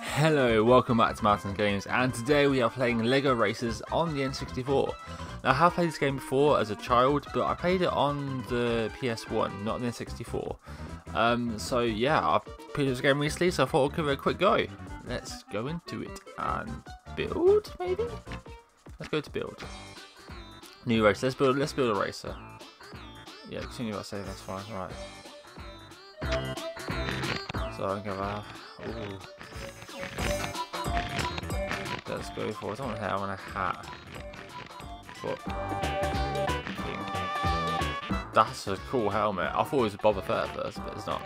Hello, welcome back to Martin's Games, and today we are playing Lego Racers on the N64. Now, I have played this game before as a child, but I played it on the PS1, not the N64. Um, so yeah, I played this game recently, so I thought I'd give it a quick go. Let's go into it and build, maybe? Let's go to build. New race. Let's build. Let's build a racer. Yeah, continue I say. That's fine. Right. So I'm gonna. Ooh. Let's go for. I don't want. I want a hat. But that's a cool helmet. I thought it was a Boba Fett first, but it's not.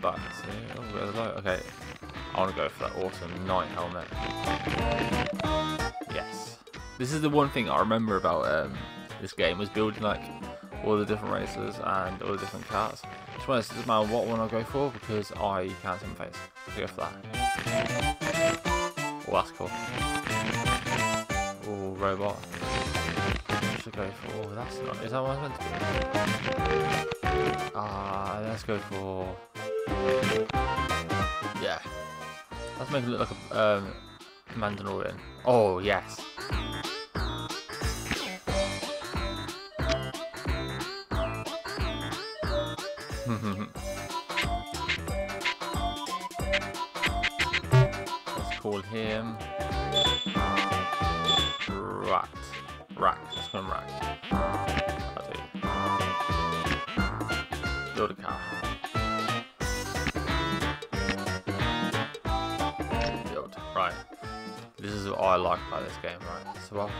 But oh, okay. I want to go for that awesome knight helmet. Yes. This is the one thing I remember about um, this game was building like all the different races and all the different cars. Just want to matter what one I go for because I can't see my face. go for that. Oh, that's cool. Oh, robot. Should go for. Oh, that's not. Is that what I meant to do? Ah, uh, let's go for. Yeah. Let's make it look like a um, Mandalorian. Oh, yes. Let's call him Rat. Rat. Let's call him Rat. That'll. Build a car. Build. Right. This is what I like about this game, right? So I'll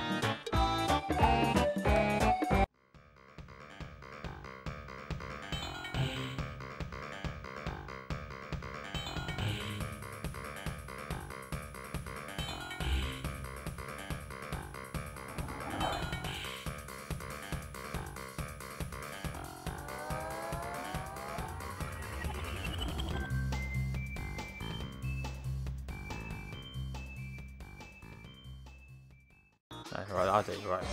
Right, I do, right.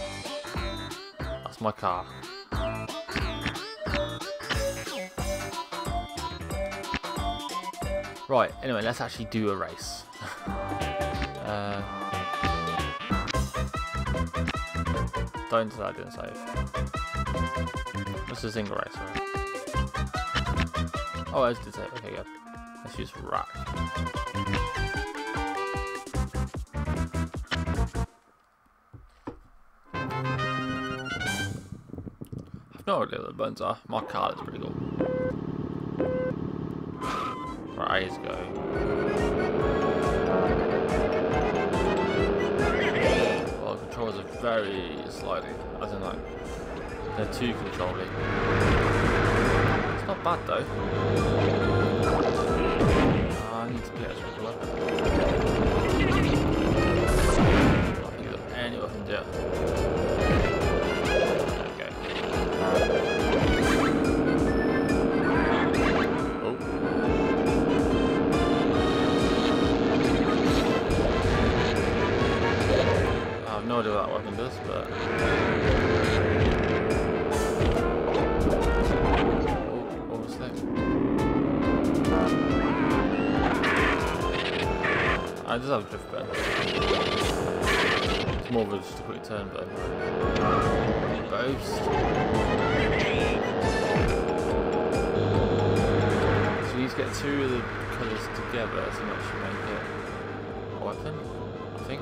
That's my car. Right, anyway, let's actually do a race. uh, don't say I didn't save. This is a single race, right? Oh, I did save. Okay, good. Let's use rack. No the buttons are. My card is pretty cool. Right, let's go. Well, the controls are very sliding. I don't like, they're too controlling. It's not bad, though. Oh, I need to get a special weapon. I can get any weapon, yeah. No idea what that weapon does, but... Oh? I just have a drift button. It's more of a just a quick turn button. Boast. So you need to get two of the colours together to make it a weapon, I think.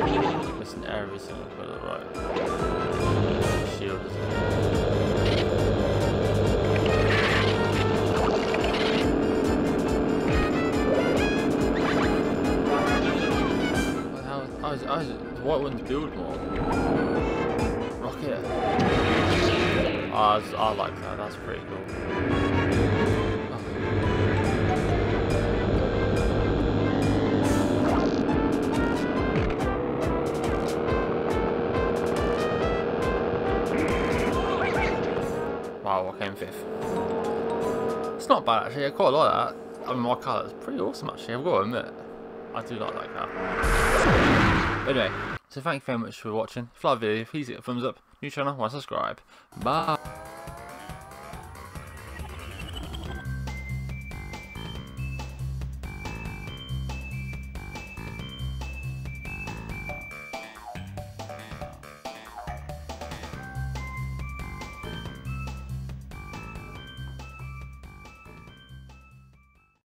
Missing every single bit of right. Shield How, how is, how is it? What wouldn't build more? Rocket. Oh, I like that. That's pretty cool. Wow, I came fifth. It's not bad actually, I quite like that. I mean, my car is pretty awesome actually, I've got to admit. I do like that car. But anyway, so thank you very much for watching. If you like the video, please hit a thumbs up. New channel, to subscribe. Bye.